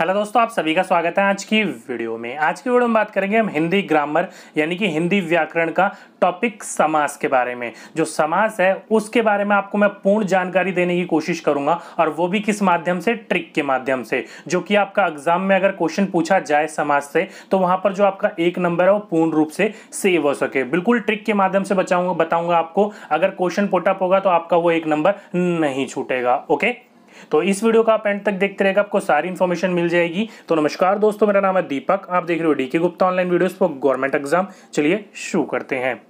Hello दोस्तों, आप सभी का स्वागत है आज की वीडियो में। आज की वीडियो में बात करेंगे हम हिंदी ग्रामर, यानी कि हिंदी व्याकरण का टॉपिक समास के बारे में। जो समास है, उसके बारे में आपको मैं पूर्ण जानकारी देने की कोशिश करूँगा, और वो भी किस माध्यम से? ट्रिक के माध्यम से। जो कि आपका एग्ज़ाम में अगर क्वेश्चन पूछा जाए समास से तो वहाँ पर जो आपका एक नंबर है, वो पूर्ण रूप से सेव हो सके। बिल्कुल ट्रिक के माध्यम से बचाऊँगा, बताऊँगा आपको। अगर क्वेश्चन पुटअप होगा तो आपका वो एक नंबर नहीं छूटेगा ओके तो इस वीडियो का आप एंड तक देखते रहेगा आपको सारी इन्फॉर्मेशन मिल जाएगी। तो नमस्कार दोस्तों, मेरा नाम है दीपक। आप देख रहे हो DK Gupta online videos for government exam चलिए शुरू करते हैं।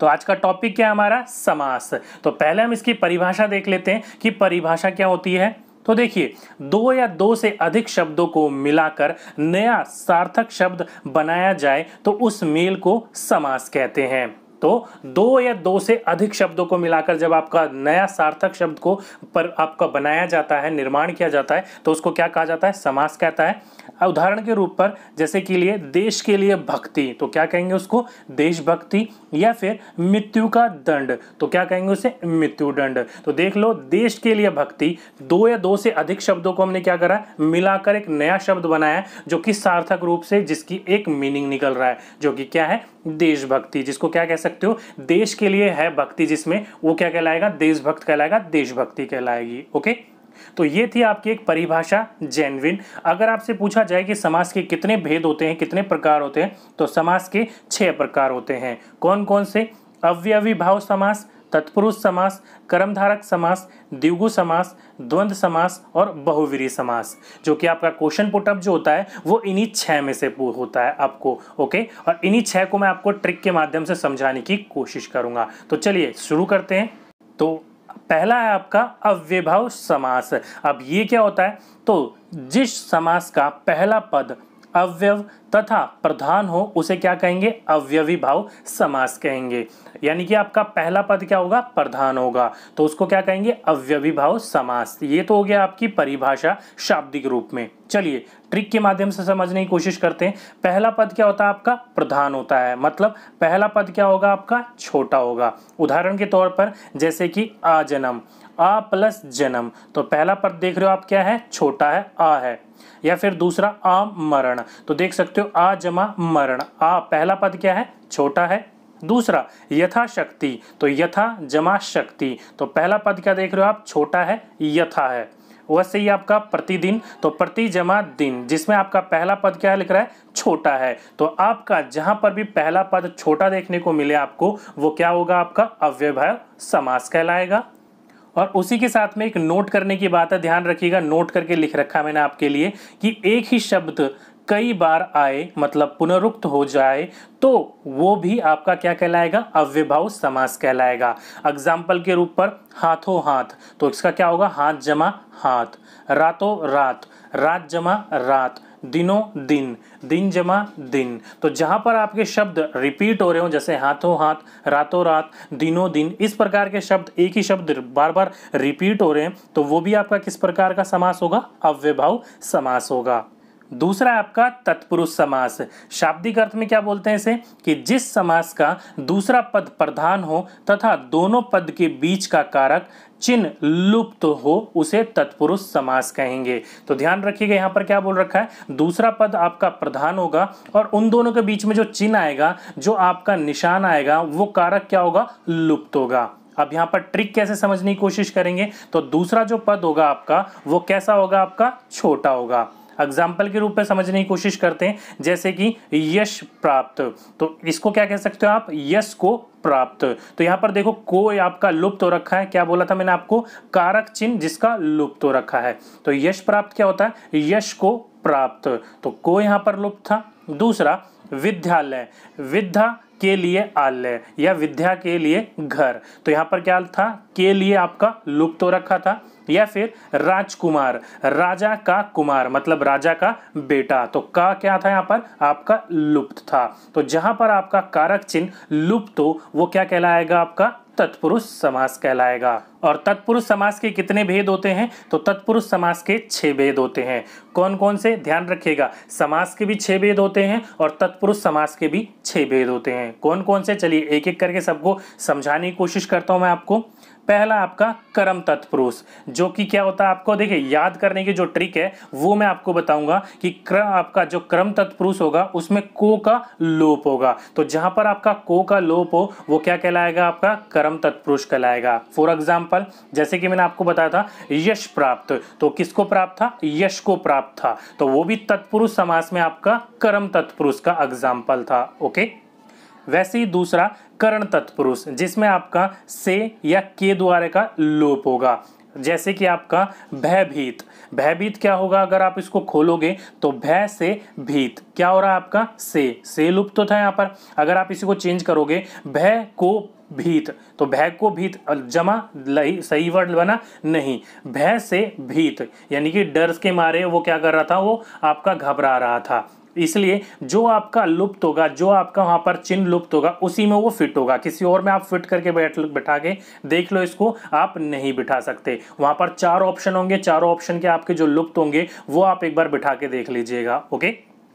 तो आज का टॉपिक क्या है हमारा? समास। तो पहले हम इसकी परिभाषा देख लेते हैं कि परिभाषा क्या होती है। तो देखिए, दो या दो से अधिक शब्दों को मिलाकर नया सार्थक शब्द बनाया जाए तो उस मेल को समास कहते हैं। तो दो या दो से अधिक शब्दों को मिलाकर जब आपका नया सार्थक शब्द को पर आपका बनाया जाता है, निर्माण किया जाता है तो उसको क्या कहा जाता है? समास कहता है। उदाहरण के रूप पर जैसे कि लिए देश के लिए भक्ति तो क्या कहेंगे उसको? देशभक्ति या फिर मृत्यु का दंड तो क्या कहेंगे उसे? मृत्यु दंड। तो देख लो, देश के लिए भक्ति, दो या दो से अधिक शब्दों को हमने क्या करा? मिलाकर एक नया शब्द बनाया, जो कि सार्थक रूप से जिसकी एक मीनिंग निकल रहा है, जो कि क्या है? देशभक्ति, जिसको क्या कह सकते हो? देश के लिए है भक्ति, जिसमें वो क्या कहलाएगा? देशभक्त कहलाएगा, देशभक्ति कहलाएगी ओके तो ये थी आपकी एक परिभाषा जेनविन अगर आपसे पूछा जाए कि समाज के कितने भेद होते हैं, कितने प्रकार होते हैं तो समाज के छह प्रकार होते हैं। कौन कौन से? अव्यवी भाव समास तत्पुरुष समास, कर्मधारक समास, द्विगु समास, द्वंद्व समास और बहुवीरी समास, जो कि आपका क्वेश्चन पुटअप जो होता है, वो इन्हीं छह में से होता है आपको ओके और इन्हीं छह को मैं आपको ट्रिक के माध्यम से समझाने की कोशिश करूँगा। तो चलिए, शुरू करते हैं। तो पहला है आपका अव्यभाव समास। अब ये क्या होता है? तो जिस समास का पहला पद अव्यव तथा प्रधान हो, उसे क्या कहेंगे? अव्यवी भाव समास कहेंगे। यानी कि आपका पहला पद क्या होगा? प्रधान होगा। तो उसको क्या कहेंगे? अव्यवी भाव समास। ये तो हो गया आपकी परिभाषा शाब्दिक रूप में। चलिए, ट्रिक के माध्यम से समझने की कोशिश करते हैं। पहला पद क्या होता है आपका? प्रधान होता है। मतलब पहला पद क्या होगा आपका? छोटा होगा। उदाहरण के तौर पर जैसे कि आ जन्म आ प्लस जन्म। तो पहला पद देख रहे हो आप क्या है? छोटा है, आ है। या फिर दूसरा, आ मरण। तो देख सकते हो, आ जमा मरण। आ पहला पद क्या है? छोटा है। दूसरा, यथाशक्ति। तो यथा जमा शक्ति। तो पहला पद क्या देख रहे हो आप? छोटा है, यथा है। वैसे ही आपका प्रतिदिन तो प्रति जमा दिन, जिसमें आपका पहला पद क्या लिख रहा है? छोटा है। तो आपका जहाँ पर भी पहला पद छोटा देखने को मिले आपको, वो क्या होगा आपका? अव्यवहार समास कहलाएगा। और उसी के साथ में एक नोट करने की बात है, ध्यान रखिएगा नोट करके लिख रखा मैंने आपके लिए कि एक ही शब्द कई बार आए मतलब पुनरुक्त हो जाए तो वो भी आपका क्या कहलाएगा? अव्यभाव समास कहलाएगा। एग्ज़ाम्पल के रूप पर हाथों हाथ तो इसका क्या होगा? हाथ जमा हाथ, रातों रात रात जमा रात। दिनों दिन दिन जमा दिन। तो जहाँ पर आपके शब्द रिपीट हो रहे हो, जैसे हाथों हाथ, रातों रात, दिनों दिन, इस प्रकार के शब्द एक ही शब्द बार बार रिपीट हो रहे हैं तो वो भी आपका किस प्रकार का समास होगा? अव्यभाव समास होगा। दूसरा आपका तत्पुरुष समास। शाब्दिक अर्थ में क्या बोलते हैं इसे? कि जिस समास का दूसरा पद प्रधान हो तथा दोनों पद के बीच का कारक चिन्ह लुप्त तो हो, उसे तत्पुरुष समास कहेंगे। तो ध्यान रखिएगा, यहाँ पर क्या बोल रखा है? दूसरा पद आपका प्रधान होगा और उन दोनों के बीच में जो चिन्ह आएगा, जो आपका निशान आएगा, वो कारक क्या होगा? लुप्त होगा। अब यहाँ पर ट्रिक कैसे समझने की कोशिश करेंगे? तो दूसरा जो पद होगा आपका, वो कैसा होगा आपका? छोटा होगा। एग्ज़ाम्पल के रूप में समझने की कोशिश करते हैं, जैसे कि यश प्राप्त। तो इसको क्या कह सकते हो आप? यश को प्राप्त। तो यहाँ पर देखो, को आपका लुप्त हो रखा है। क्या बोला था मैंने आपको? कारक चिन्ह जिसका लुप्त हो रखा है। तो यश प्राप्त क्या होता है? यश को प्राप्त। तो को यहाँ पर लुप्त था। दूसरा, विद्यालय। विद्या के लिए आलय या विद्या के लिए घर। तो यहाँ पर क्या था? के लिए आपका लुप्त हो रखा था। या फिर राजकुमार, राजा का कुमार मतलब राजा का बेटा। तो का क्या था यहाँ पर? आपका लुप्त था। तो जहाँ पर आपका कारक चिन्ह लुप्त हो, वो क्या कहलाएगा आपका? तत्पुरुष समास कहलाएगा। और तत्पुरुष समास के कितने भेद होते हैं? तो तत्पुरुष समास के छह भेद होते हैं। कौन कौन से? ध्यान रखिएगा। समास के भी छह भेद होते हैं और तत्पुरुष समास के भी छह भेद होते हैं। कौन कौन से? चलिए एक एक करके सबको समझाने की कोशिश करता हूँ मैं आपको। पहला आपका कर्म तत्पुरुष, जो कि क्या होता है आपको? देखिए, याद करने की जो ट्रिक है, वो मैं आपको बताऊँगा कि क्रम, आपका जो क्रम तत्पुरुष होगा, उसमें को का लोप होगा। तो जहाँ पर आपका को का लोप हो, वो क्या कहलाएगा आपका? कर्म तत्पुरुष कहलाएगा। फॉर एग्ज़ाम्पल जैसे कि मैंने आपको बताया था, यश प्राप्त। तो किसको प्राप्त था? यश को प्राप्त था। तो वो भी तत्पुरुष समास में आपका कर्म तत्पुरुष का एग्ज़ाम्पल था ओके वैसे ही दूसरा कर्ण तत्पुरुष, जिसमें आपका से या के द्वारा का लोप होगा। जैसे कि आपका भयभीत। भयभीत क्या होगा? अगर आप इसको खोलोगे तो भय से भीत। क्या हो रहा है आपका? से। से लुप्त तो था यहाँ पर। अगर आप इसी को चेंज करोगे, भय को भीत। तो भय को भीत जमा सही वर्ड बना? नहीं। भय से भीत, यानी कि डर के मारे वो क्या कर रहा था? वो आपका घबरा रहा था। इसलिए जो आपका लुप्त होगा, जो आपका वहाँ पर चिन्ह लुप्त होगा, उसी में वो फिट होगा। किसी और में आप फिट करके बैठ बैठा के देख लो इसको, आप नहीं बिठा सकते। वहाँ पर चार ऑप्शन होंगे, चारों ऑप्शन के आपके जो लुप्त होंगे, वो आप एक बार बिठा के देख लीजिएगा ओके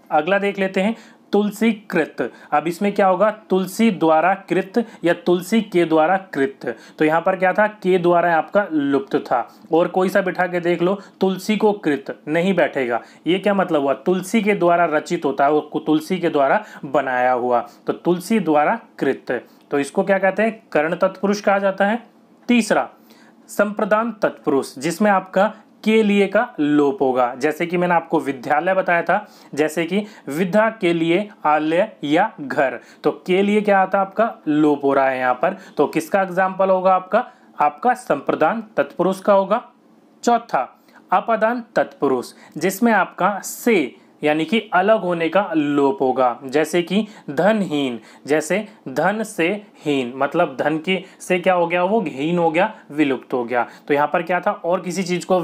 अगला देख लेते हैं। तुलसी कृत अब इसमें क्या होगा? तुलसी द्वारा कृत या तुलसी के द्वारा कृत। तो यहाँ पर क्या था? के द्वारा आपका लुप्त था। और कोई सा बिठा के देख लो, तुलसी को कृत नहीं बैठेगा। ये क्या मतलब हुआ? तुलसी के द्वारा रचित होता है और तुलसी के द्वारा बनाया हुआ। तो तुलसी द्वारा कृत। तो इसको क्या कहते हैं? कर्ण तत्पुरुष कहा जाता है। तीसरा, संप्रदान तत्पुरुष, जिसमें आपका के लिए का लोप होगा। जैसे कि मैंने आपको विद्यालय बताया था, जैसे कि विद्या के लिए आलय या घर। तो के लिए क्या आता आपका? लोप हो रहा है यहाँ पर। तो किसका एग्ज़ाम्पल होगा आपका? आपका संप्रदान तत्पुरुष का होगा। चौथा, अपदान तत्पुरुष, जिसमें आपका से यानी कि अलग होने का लोप होगा। जैसे कि धनहीन, जैसे धन से हीन मतलब धन के से क्या हो गया? वो हीन हो गया, विलुप्त हो गया। तो यहाँ पर क्या था? और किसी चीज़ को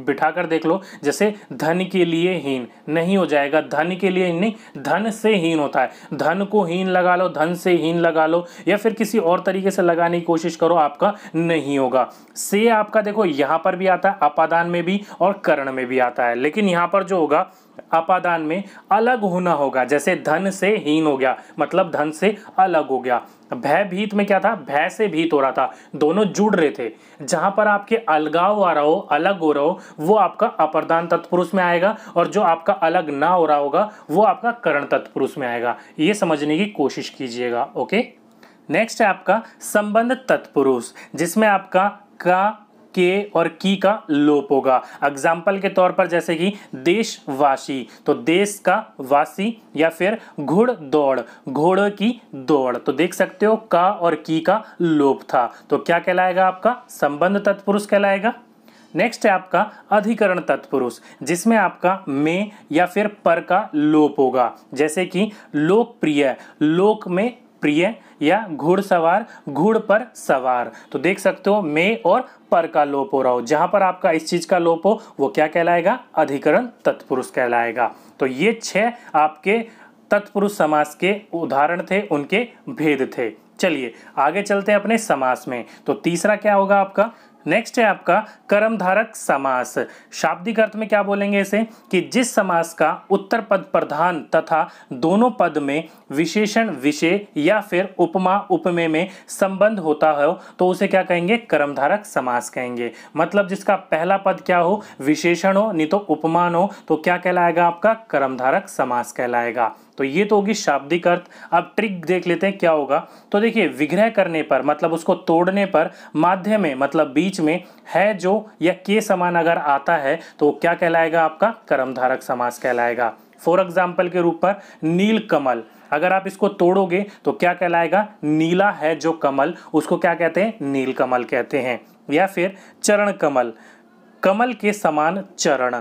बिठा कर देख लो, जैसे धन के लिए हीन नहीं हो जाएगा। धन के लिए नहीं, धन से हीन होता है। धन को हीन लगा लो, धन से हीन लगा लो, या फिर किसी और तरीके से लगाने की कोशिश करो, आपका नहीं होगा। से आपका देखो, यहाँ पर भी आता है, अपादान में भी और करण में भी आता है। लेकिन यहाँ पर जो होगा अपादान में अलग होना होगा, जैसे धन से हीन हो गया मतलब धन से अलग हो गया। भयभीत में क्या था? भय से भीत हो रहा था। दोनों जुड़ रहे थे। जहाँ पर आपके अलगाव आ रहा हो, अलग हो रहा हो, वो आपका अप्रदान तत्पुरुष में आएगा और जो आपका अलग ना हो रहा होगा, वो आपका करण तत्पुरुष में आएगा। ये समझने की कोशिश कीजिएगा, ओके? नेक्स्ट है आपका संबंध तत्पुरुष, जिसमें आपका का के और की का लोप होगा। एग्ज़ाम्पल के तौर पर जैसे कि देशवासी तो देश का वासी या फिर घुड़ दौड़, घोड़ की दौड़ तो देख सकते हो का और की का लोप था। तो क्या कहलाएगा आपका? संबंध तत्पुरुष कहलाएगा। नेक्स्ट है आपका अधिकरण तत्पुरुष, जिसमें आपका में या फिर पर का लोप होगा। जैसे कि लोकप्रिय, लोक में प्रिय या घुड़सवार घुड़ पर सवार। तो देख सकते हो, मे और पर का लोप हो रहा हो। जहाँ पर आपका इस चीज़ का लोप हो, वो क्या कहलाएगा? अधिकरण तत्पुरुष कहलाएगा। तो ये छह आपके तत्पुरुष समास के उदाहरण थे, उनके भेद थे। चलिए, आगे चलते हैं अपने समास में। तो तीसरा क्या होगा आपका? नेक्स्ट है आपका कर्मधारक समास। शाब्दिक अर्थ में क्या बोलेंगे इसे? कि जिस समास का उत्तर पद प्रधान तथा दोनों पद में विशेषण विषय या फिर उपमा उपमे में संबंध होता हो तो उसे क्या कहेंगे? कर्मधारक समास कहेंगे। मतलब जिसका पहला पद क्या हो? विशेषण हो, नहीं तो उपमान हो तो क्या कहलाएगा आपका? कर्मधारक समास कहलाएगा। तो ये तो होगी शाब्दिक अर्थ। अब ट्रिक देख लेते हैं क्या होगा। तो देखिए, विग्रह करने पर मतलब उसको तोड़ने पर माध्य में मतलब बीच में है जो या के समान अगर आता है तो क्या कहलाएगा आपका? कर्मधारक समास कहलाएगा। फॉर एग्ज़ाम्पल के रूप पर, नील कमल। अगर आप इसको तोड़ोगे तो क्या कहलाएगा? नीला है जो कमल, उसको क्या कहते हैं? नील कमल कहते हैं। या फिर चरण कमल। कमल के समान चरण।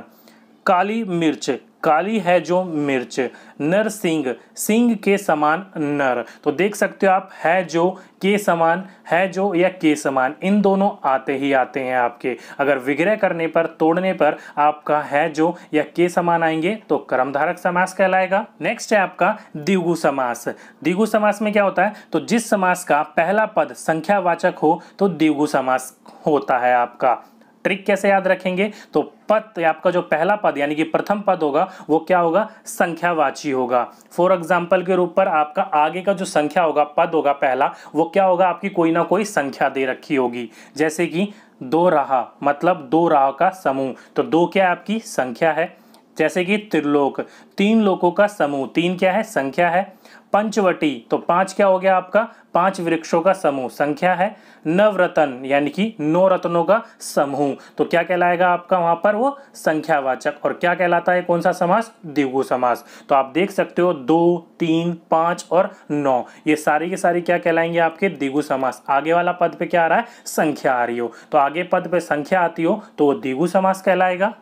काली मिर्च। काली है जो मिर्च, नर सिंह सिंह के समान नर। तो देख सकते हो आप, है जो, के समान, है जो या के समान, इन दोनों आते ही आते हैं आपके। अगर विग्रह करने पर, तोड़ने पर आपका है जो या के समान आएँगे तो कर्मधारक समास कहलाएगा। नेक्स्ट है आपका दिगु समास। द्विगु समास में क्या होता है? तो जिस समास का पहला पद संख्यावाचक हो तो द्विगु समास होता है आपका। ट्रिक कैसे याद रखेंगे? तो पद आपका जो पहला पद, यानी कि प्रथम पद होगा, वो क्या होगा? संख्यावाची होगा। फॉर एग्ज़ाम्पल के रूप पर आपका आगे का जो संख्या होगा, पद होगा पहला, वो क्या होगा? आपकी कोई ना कोई संख्या दे रखी होगी। जैसे कि दो राह मतलब दो राह का समूह। तो दो क्या आपकी? संख्या है। जैसे कि त्रिलोक, तीन लोकों का समूह, तीन क्या है? संख्या है। पंचवटी तो पाँच क्या हो गया आपका? पाँच वृक्षों का समूह, संख्या है। नवरत्न, यानी कि नौ रत्नों का समूह तो क्या कहलाएगा आपका वहाँ पर वो? संख्यावाचक। और क्या कहलाता है कौन सा समास? द्विगु समास। तो आप देख सकते हो, दो, तीन, पाँच और नौ, ये सारी के सारी क्या कहलाएँगे आपके? द्विगु समास। आगे वाला पद पे क्या आ रहा है? संख्या आ रही हो। तो आगे पद पे संख्या आती हो तो वो द्विगु समास कहलाएगा।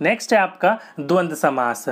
नेक्स्ट है आपका द्वंद्व समास।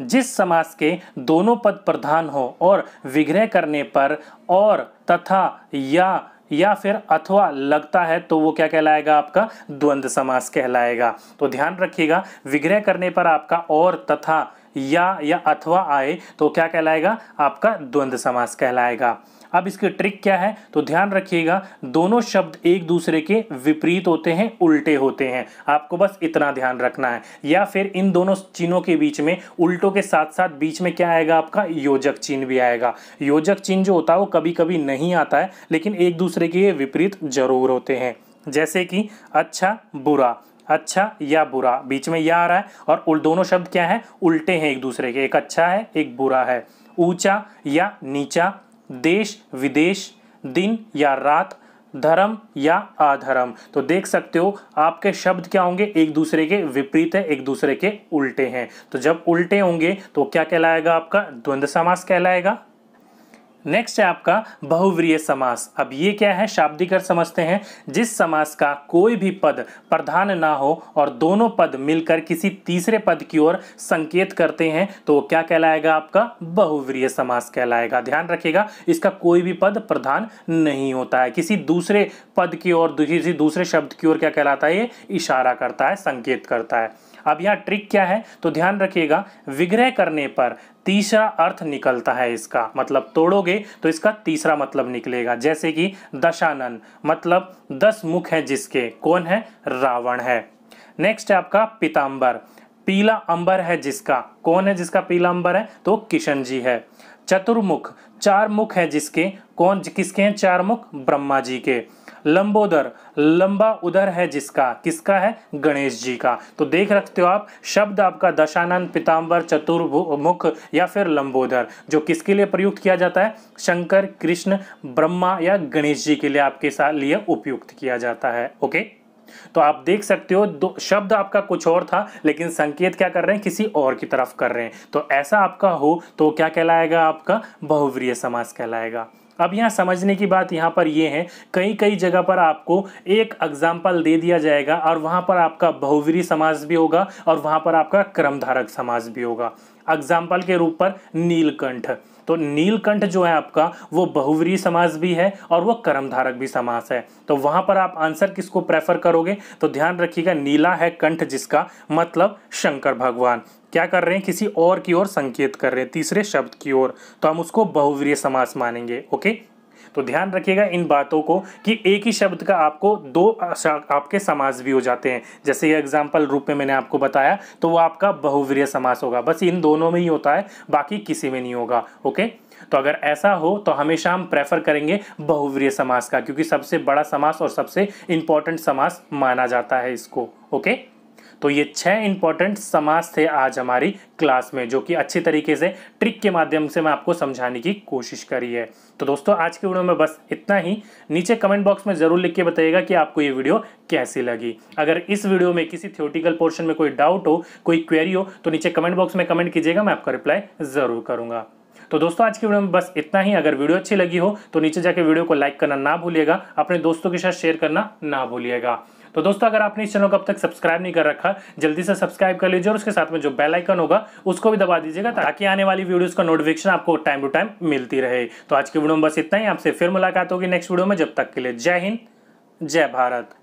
जिस समास के दोनों पद प्रधान हो और विग्रह करने पर और तथा या या फिर अथवा लगता है तो वो क्या कहलाएगा आपका? द्वंद्व समास कहलाएगा। तो ध्यान रखिएगा, विग्रह करने पर आपका और तथा या या अथवा आए तो क्या कहलाएगा? आपका द्वंद्व समास कहलाएगा। अब इसकी ट्रिक क्या है? तो ध्यान रखिएगा, दोनों शब्द एक दूसरे के विपरीत होते हैं, उल्टे होते हैं। आपको बस इतना ध्यान रखना है। या फिर इन दोनों चिन्हों के बीच में, उल्टों के साथ साथ बीच में क्या आएगा आपका? योजक चिन्ह भी आएगा। योजक चिन्ह जो होता है, वो कभी कभी नहीं आता है, लेकिन एक दूसरे के विपरीत ज़रूर होते हैं। जैसे कि अच्छा बुरा। अच्छा या बुरा। बीच में या आ रहा है और उल, दोनों शब्द क्या है? उल्टे हैं एक दूसरे के। एक अच्छा है, एक बुरा है। ऊँचा या नीचा देश, विदेश, दिन या रात, धर्म या अधर्म। तो देख सकते हो, आपके शब्द क्या होंगे? एक दूसरे के विपरीत है, एक दूसरे के उल्टे हैं। तो जब उल्टे होंगे तो क्या कहलाएगा आपका? द्वंद्व समास कहलाएगा। नेक्स्ट है आपका बहुव्रीय समास। अब ये क्या है? शाब्दिक अर्थ समझते हैं। जिस समास का कोई भी पद प्रधान ना हो और दोनों पद मिलकर किसी तीसरे पद की ओर संकेत करते हैं तो वो क्या कहलाएगा आपका? बहुव्रीय समास कहलाएगा। ध्यान रखिएगा, इसका कोई भी पद प्रधान नहीं होता है। किसी दूसरे पद की ओर, किसी दूसरे शब्द की ओर क्या कहलाता है? ये इशारा करता है, संकेत करता है। अब यहाँ ट्रिक क्या है? तो ध्यान रखिएगा, विग्रह करने पर तीसरा अर्थ निकलता है इसका। मतलब तोड़ोगे तो इसका तीसरा मतलब निकलेगा। जैसे कि दशानन मतलब दस मुख है जिसके। कौन है? रावण है। नेक्स्ट है आपका पिताम्बर पीला अंबर है जिसका। कौन है जिसका पीला अंबर है? तो किशन जी है। चतुर्मुख, चार मुख है जिसके। कौन, किसके हैं? चार मुख? ब्रह्मा जी के। लंबोदर, लंबा उदर है जिसका, किसका है? गणेश जी का। तो देख रखते हो आप, शब्द आपका दशानंद पिताम्बर चतुर्मुख या फिर लंबोदर, जो किसके लिए प्रयुक्त किया जाता है? शंकर, कृष्ण, ब्रह्मा या गणेश जी के लिए आपके साथ लिए उपयुक्त किया जाता है। ओके? तो आप देख सकते हो, दो, शब्द आपका कुछ और था, लेकिन संकेत क्या कर रहे हैं? किसी और की तरफ़ कर रहे हैं। तो ऐसा आपका हो तो क्या कहलाएगा आपका? बहुव्रीय समास कहलाएगा। अब यहाँ समझने की बात यहाँ पर ये है कई कई जगह पर आपको एक एग्ज़ाम्पल दे दिया जाएगा और वहाँ पर आपका बहुवीरी समाज भी होगा और वहाँ पर आपका क्रमधारक समाज भी होगा। एग्ज़ाम्पल के रूप पर नीलकंठ। तो नीलकंठ जो है आपका, वो बहुवरी समाज भी है और वो कर्मधारक भी समास है। तो वहाँ पर आप आंसर किसको प्रेफर करोगे? तो ध्यान रखिएगा, नीला है कंठ जिसका मतलब शंकर भगवान। क्या कर रहे हैं? किसी और की ओर संकेत कर रहे हैं, तीसरे शब्द की ओर। तो हम उसको बहुवीय समास मानेंगे, ओके? तो ध्यान रखिएगा इन बातों को कि एक ही शब्द का आपको दो आपके समास भी हो जाते हैं। जैसे ये एग्ज़ाम्पल रूप में मैंने आपको बताया तो वो आपका बहुवीय समास होगा। बस इन दोनों में ही होता है, बाकी किसी में नहीं होगा, ओके? तो अगर ऐसा हो तो हमेशा हम प्रेफर करेंगे बहुवीय समास का, क्योंकि सबसे बड़ा समास और सबसे इंपॉर्टेंट समास माना जाता है इसको, ओके? तो ये छह इंपॉर्टेंट समास थे आज हमारी क्लास में, जो कि अच्छी तरीके से ट्रिक के माध्यम से मैं आपको समझाने की कोशिश करी है। तो दोस्तों, आज के वीडियो में बस इतना ही। नीचे कमेंट बॉक्स में ज़रूर लिख के बताइएगा कि आपको ये वीडियो कैसी लगी। अगर इस वीडियो में किसी थियोटिकल पोर्शन में कोई डाउट हो, कोई क्वेरी हो तो नीचे कमेंट बॉक्स में कमेंट कीजिएगा, मैं आपका रिप्लाई ज़रूर करूँगा। तो दोस्तों, आज की वीडियो में बस इतना ही। अगर वीडियो अच्छी लगी हो तो नीचे जाके वीडियो को लाइक करना ना भूलिएगा, अपने दोस्तों के साथ शेयर करना ना भूलिएगा। तो दोस्तों, अगर आपने इस चैनल को अब तक सब्सक्राइब नहीं कर रखा, जल्दी से सब्सक्राइब कर लीजिए और उसके साथ में जो बेल आइकन होगा, उसको भी दबा दीजिएगा ताकि आने वाली वीडियोस का नोटिफिकेशन आपको टाइम टू टाइम मिलती रहे। तो आज की वीडियो में बस इतना ही। आपसे फिर मुलाकात होगी नेक्स्ट वीडियो में। जब तक के लिए जय हिंद, जय भारत।